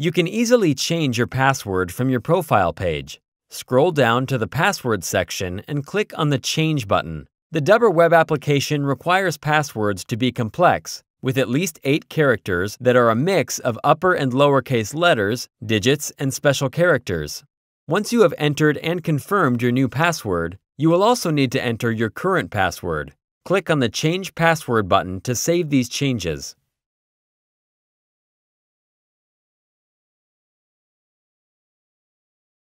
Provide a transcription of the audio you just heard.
You can easily change your password from your profile page. Scroll down to the Password section and click on the Change button. The Dubber web application requires passwords to be complex, with at least eight characters that are a mix of upper and lowercase letters, digits, and special characters. Once you have entered and confirmed your new password, you will also need to enter your current password. Click on the Change Password button to save these changes.